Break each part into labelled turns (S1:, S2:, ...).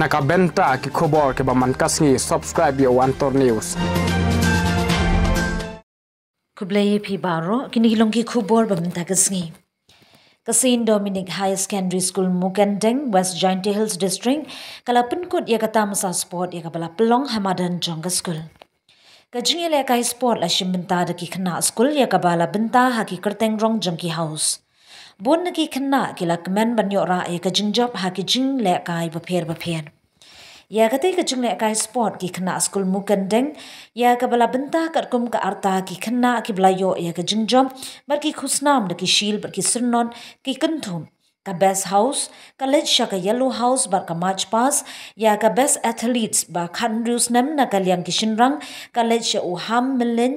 S1: nakabenta ki khobor ke baman kasngi subscribe yo Wantor News.
S2: Kublai pi baro kini hilongki khubor bamta kasngi. Kasin Dominic High Secondary School Mukendeng West Giant Hills District kalapun kut ya kata masa sport ya kabala pelong Hamadan Jongga School. Kajing ya kai sport la shimbenta da ki kena school ya kabala benta haki kerteng rong jongki house. bon ki khna ki la kmen ban yo ra e ka jing job ha ki jing le kai ba pher ba phen ya ka te ka jing le kai sport ki khna school mu kan deng ya ka bala banta kar kum ka arta ki khna ki bla yo ya ka jing job bar ki khusnam da ki shil bar ki sirnon ki kanthum का best house का लेजा का yellow house बार का मार्च पास या का
S3: best athletes बा खानरूस नम ना का लियांग किशन
S4: रंग
S3: का लेजा ओ हम
S5: मिलन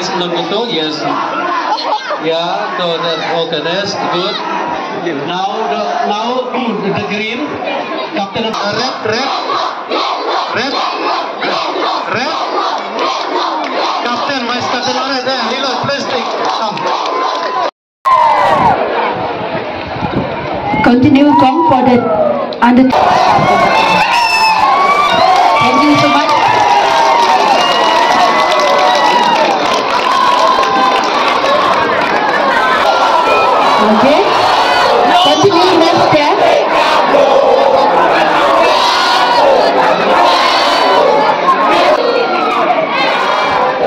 S5: Ice non control, yes. Yeah, so that's okay, that's good. Now the now the green captain of uh, red red red red captain vice captain red there plastic come
S4: Continue come for the under.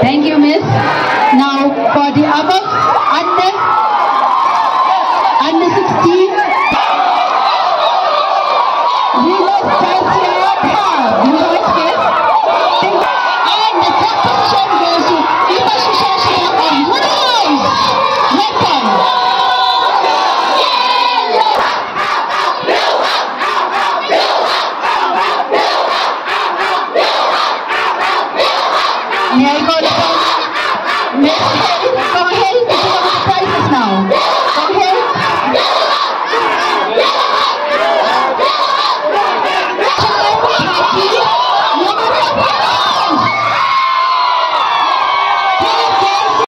S4: Thank you, Miss. Now for the above under under 16. Now I go to go ahead, go ahead and put on the crisis now. Go ahead.